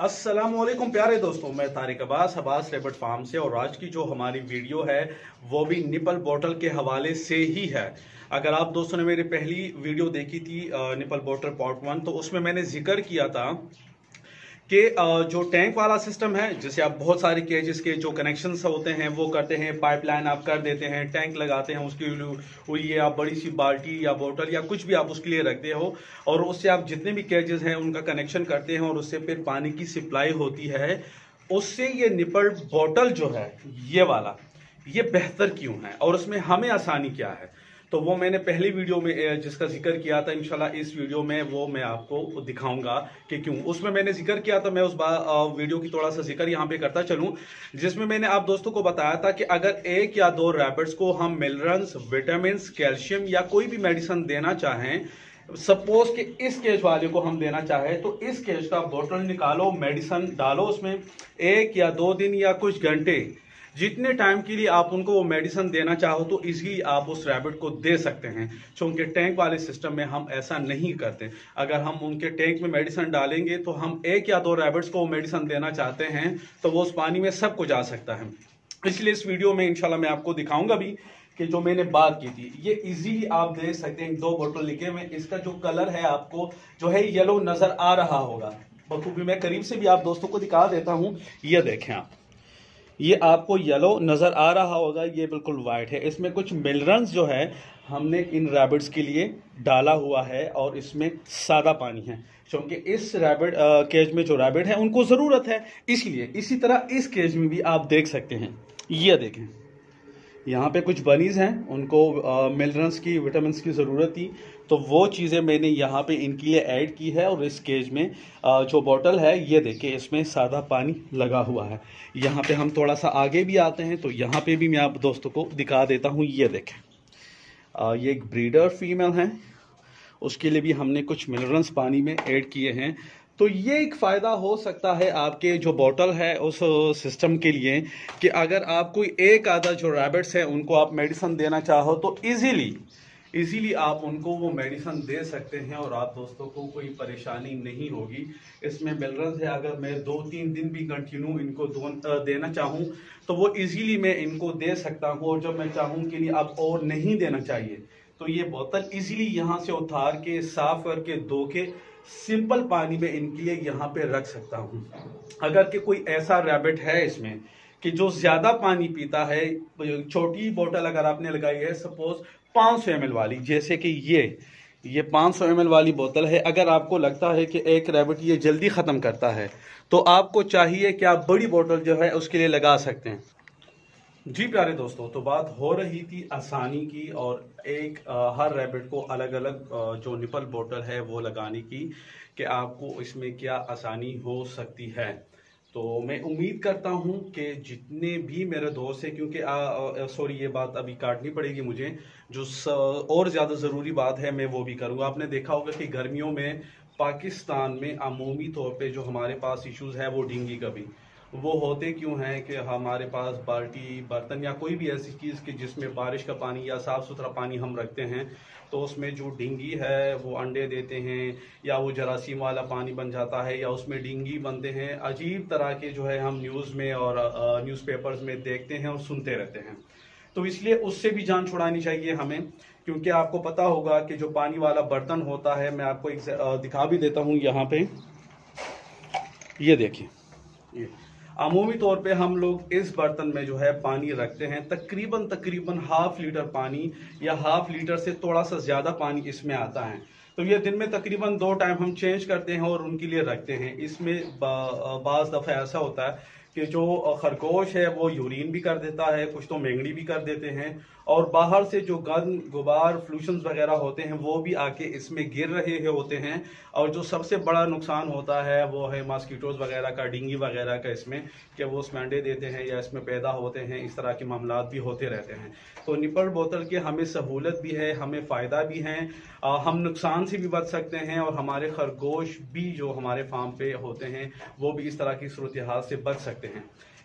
वालेकुम प्यारे दोस्तों, मैं तारिक अब्बास अब्बास रेबर्ट फार्म से, और आज की जो हमारी वीडियो है, वो भी निपल बॉटल के हवाले से ही है। अगर आप दोस्तों ने मेरी पहली वीडियो देखी थी निपल बॉटल पार्ट वन तो उसमें मैंने ज़िक्र किया था कि जो टैंक वाला सिस्टम है, जैसे आप बहुत सारे केजेस के जो कनेक्शन होते हैं, वो करते हैं पाइपलाइन आप कर देते हैं टैंक लगाते हैं, उसके लिए आप बड़ी सी बाल्टी या बोतल या कुछ भी आप उसके लिए रखते हो, और उससे आप जितने भी केजेस हैं, उनका कनेक्शन करते हैं, और उससे फिर पानी की सप्लाई होती है, उससे ये निपल बॉटल जो है, ये वाला, ये बेहतर क्यों है, और उसमें हमें आसानी क्या है? तो वो मैंने पहली वीडियो में जिसका ज़िक्र किया था, इंशाल्लाह इस वीडियो में वो मैं आपको दिखाऊँगा कि क्यों। उसमें मैंने ज़िक्र किया था, मैं उस वीडियो की थोड़ा सा ज़िक्र यहाँ पे करता चलूँ, जिसमें मैंने आप दोस्तों को बताया था कि अगर एक या दो रैबिट्स को हम मिनरल्स विटामिन कैल्शियम या कोई भी मेडिसिन देना चाहें सपोज़ कि इस केज वाले को हम देना चाहे तो इस केज का बोतल निकालो मेडिसिन डालो, उसमें एक या दो दिन या कुछ घंटे जितने टाइम के लिए आप उनको वो मेडिसिन देना चाहो तो इजीली आप उस रैबिट को दे सकते हैं, क्योंकि टैंक वाले सिस्टम में हम ऐसा नहीं करते। अगर हम उनके टैंक में मेडिसिन डालेंगे तो हम एक या दो रैबिट्स को वो मेडिसिन देना चाहते हैं तो वो उस पानी में सब कुछ आ सकता है। इसलिए इस वीडियो में इंशाल्लाह मैं आपको दिखाऊँगा भी कि जो मैंने बात की थी, ये इजीली आप देख सकते हैं दो बोतल लिखे हुए इसका जो कलर है आपको, जो है येलो नज़र आ रहा होगा। बखूबी मैं करीब से भी आप दोस्तों को दिखा देता हूँ। ये देखें आप। ये आपको येलो नज़र आ रहा होगा, ये बिल्कुल वाइट है। इसमें कुछ मिलरन्स जो है, हमने इन रैबिट्स के लिए डाला हुआ है और इसमें सादा पानी है। क्योंकि इस रैबिट केज में जो रैबिट है, उनको ज़रूरत है, इसलिए इसी तरह इस केज में भी आप देख सकते हैं। ये देखें। यहाँ पे कुछ बनीज हैं उनको मिनरल्स की विटामिन की ज़रूरत थी तो वो चीज़ें मैंने यहाँ पे इनके लिए ऐड की है और इस केज में आ, जो बॉटल है ये देखें इसमें सादा पानी लगा हुआ है। यहाँ पे हम थोड़ा सा आगे भी आते हैं तो यहाँ पे भी मैं आप दोस्तों को दिखा देता हूँ ये देखें। ये एक ब्रीडर फीमेल है उसके लिए भी हमने कुछ मिनरल्स पानी में ऐड किए हैं। तो ये एक फ़ायदा हो सकता है आपके जो बॉटल है उस सिस्टम के लिए कि अगर आप कोई एक आधा जो रैबिट्स हैं, उनको आप मेडिसिन देना चाहो तो इजीली इजीली आप उनको वो मेडिसिन दे सकते हैं और आप दोस्तों को कोई परेशानी नहीं होगी। इसमें मिलरल्स है, अगर मैं दो तीन दिन भी कंटिन्यू इनको देना चाहूँ तो वो इजीली मैं इनको दे सकता हूँ और जब मैं चाहूँ कि नहीं, अब और नहीं देना चाहिए। तो ये बोतल इजीली यहाँ से उतार के, साफ़ करके धो के सिंपल पानी में इनके लिए यहाँ पे रख सकता हूँ। अगर कि कोई ऐसा रैबिट है इसमें कि जो ज़्यादा पानी पीता है, छोटी बोतल अगर आपने लगाई है सपोज़ 500 सौ वाली, जैसे कि ये ये 500 सौ वाली बोतल है। अगर आपको लगता है कि एक रैबिट ये जल्दी ख़त्म करता है तो आपको चाहिए कि आप बड़ी बोतल जो है उसके लिए लगा सकते हैं। जी प्यारे दोस्तों तो बात हो रही थी आसानी की और एक आ, हर रैबिट को अलग अलग आ, जो निपल बोतल है वो लगाने की कि आपको इसमें क्या आसानी हो सकती है। तो मैं उम्मीद करता हूँ कि जितने भी मेरे दोस्त हैं क्योंकि सॉरी ये बात अभी काटनी पड़ेगी मुझे जो स, और ज़्यादा ज़रूरी बात है मैं वो भी करूँगा। आपने देखा होगा कि गर्मियों में पाकिस्तान में अमूमी तौर पे जो हमारे पास इश्यूज़ है वो डेंगी का भी वो होते क्यों हैं कि हमारे पास बाल्टी, बर्तन या कोई भी ऐसी चीज़ कि जिसमें बारिश का पानी या साफ़ सुथरा पानी हम रखते हैं तो उसमें जो डिंगी है, वो अंडे देते हैं, या वो जरासीम वाला पानी बन जाता है, या उसमें डिंगी बनते हैं, अजीब तरह के जो है हम न्यूज़ में और न्यूज़पेपर्स में देखते हैं और सुनते रहते हैं। तो इसलिए उससे भी जान छुड़ानी चाहिए हमें, क्योंकि आपको पता होगा कि जो पानी वाला बर्तन होता है, मैं आपको एक दिखा भी देता हूँ यहाँ पे। ये देखिए। ये। अमूमी तौर पे हम लोग इस बर्तन में जो है पानी रखते हैं। तकरीबन तकरीबन हाफ़ लीटर पानी या हाफ़ लीटर से थोड़ा सा ज़्यादा पानी इसमें आता है। तो ये दिन में तकरीबन दो टाइम हम चेंज करते हैं और उनके लिए रखते हैं। इसमें बाज़ दफ़ा ऐसा होता है कि जो खरगोश है, वो यूरिन भी कर देता है, कुछ तो मेंगड़ी भी कर देते हैं। और बाहर से जो गंद गुबार फ्लूशन वगैरह होते हैं, वो भी आके इसमें गिर रहे है होते हैं। और जो सबसे बड़ा नुकसान होता है, वो है मॉस्किटोज वगैरह का, डेंगी वगैरह का इसमें, कि वो उसमें अंडे देते हैं या इसमें पैदा होते हैं, इस तरह के मामला भी होते रहते हैं। तो निपल बोतल के हमें सहूलत भी है, हमें फ़ायदा भी है हम नुकसान से भी बच सकते हैं, और हमारे खरगोश भी जो हमारे फार्म पे होते हैं, वो भी इस तरह की सूरत से बच सकते हैं।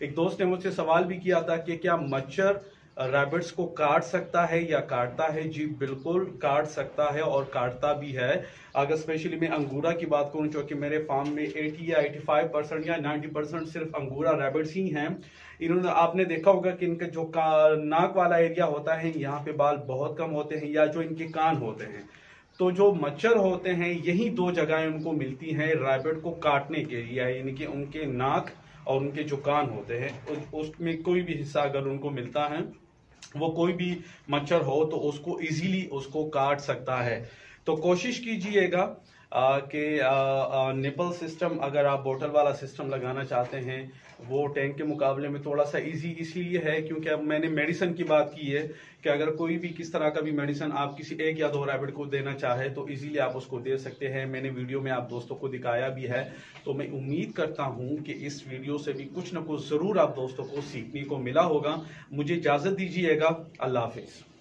एक दोस्त ने मुझसे सवाल भी किया था कि क्या मच्छर रैबिट्स को काट सकता है या काटता है? जी, बिल्कुल काट सकता है और काटता भी है। अगर स्पेशली मैं अंगूरा की बात करूँ, जो कि मेरे फार्म में 80 या 85 परसेंट या 90 परसेंट सिर्फ़ अंगूरा रैबिट्स ही हैं। इन्होंने, आपने देखा होगा कि इनके जो नाक वाला एरिया होता है, यहाँ पे बाल बहुत कम होते हैं या जो इनके कान होते हैं। तो जो मच्छर होते हैं, यही दो जगहें उनको मिलती हैं रैबिट को काटने के लिए, यानी कि उनके नाक और उनके जो कान होते हैं उसमें कोई भी हिस्सा अगर उनको मिलता है, वो कोई भी मच्छर हो तो उसको इजीली उसको काट सकता है। तो कोशिश कीजिएगा कि निपल सिस्टम अगर आप बोतल वाला सिस्टम लगाना चाहते हैं, वो टैंक के मुकाबले में थोड़ा सा इजी इसीलिए है क्योंकि अब मैंने मेडिसिन की बात की है कि अगर कोई भी किस तरह का भी मेडिसिन आप किसी एक या दो रैबिट को देना चाहे तो इजीली आप उसको दे सकते हैं। मैंने वीडियो में आप दोस्तों को दिखाया भी है। तो मैं उम्मीद करता हूँ कि इस वीडियो से भी कुछ ना कुछ ज़रूर आप दोस्तों को सीखने को मिला होगा। मुझे इजाज़त दीजिएगा। अल्लाह हाफिज़।